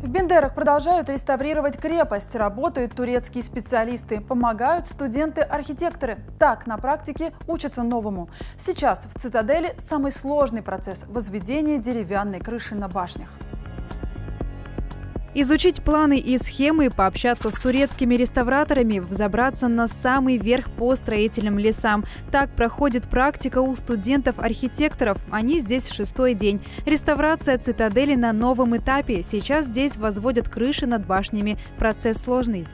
В Бендерах продолжают реставрировать крепость. Работают турецкие специалисты, помогают студенты-архитекторы. Так, на практике учатся новому. Сейчас в цитадели самый сложный процесс – возведение деревянной крыши на башнях. Изучить планы и схемы, пообщаться с турецкими реставраторами, взобраться на самый верх по строительным лесам. Так проходит практика у студентов-архитекторов. Они здесь шестой день. Реставрация цитадели на новом этапе. Сейчас здесь возводят крыши над башнями. Процесс сложный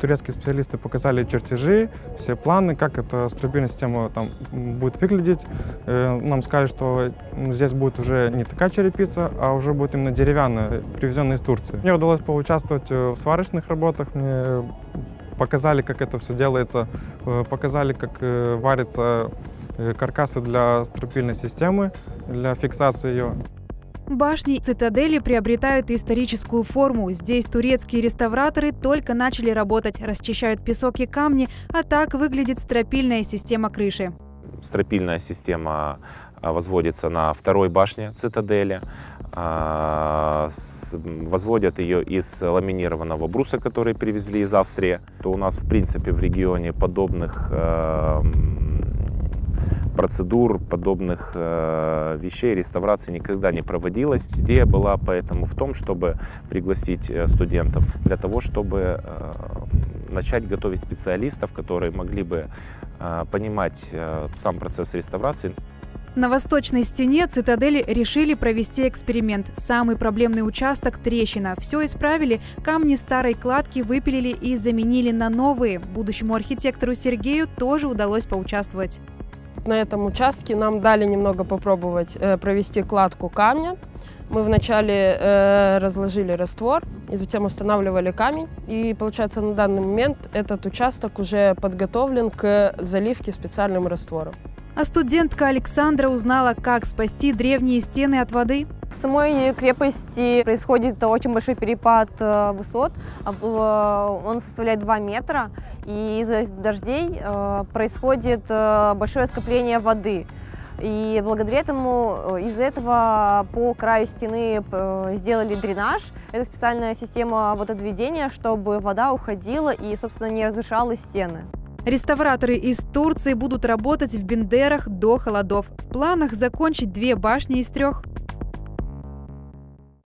турецкие специалисты показали чертежи, все планы, как эта стропильная система там будет выглядеть. Э, нам сказали, что здесь будет уже не такая черепица, а уже будет именно деревянная, привезенная из Турции. Мне удалось поучаствовать э, в сварочных работах, мне показали, как это все делается, э, показали, как варятся каркасы для стропильной системы, для фиксации ее. Башни цитадели приобретают историческую форму. Здесь турецкие реставраторы только начали работать, расчищают песок и камни, а так выглядит стропильная система крыши. Стропильная система а, возводится на второй башне цитадели. А, возводят ее из ламинированного бруса, который привезли из Австрии. То у нас, в принципе, в регионе подобных процедур, подобных э, вещей, реставрации никогда не проводилось. Идея была поэтому в том, чтобы пригласить э, студентов для того, чтобы э, начать готовить специалистов, которые могли бы э, понимать э, сам процесс реставрации. На восточной стене цитадели решили провести эксперимент. Самый проблемный участок – трещина. Все исправили, камни старой кладки выпилили и заменили на новые. Будущему архитектору Сергею тоже удалось поучаствовать. На этом участке нам дали немного попробовать э, провести кладку камня. Мы вначале э, разложили раствор и затем устанавливали камень. И получается на данный момент этот участок уже подготовлен к заливке специальным раствором. А студентка Александра узнала, как спасти древние стены от воды. В самой крепости происходит очень большой перепад э, высот. Э, он составляет 2 метра. И из-за дождей э, происходит большое скопление воды. И благодаря этому, из-за этого по краю стены сделали дренаж. Это специальная система водоотведения, чтобы вода уходила и, собственно, не разрушала стены. Реставраторы из Турции будут работать в Бендерах до холодов. В планах закончить две башни из трех.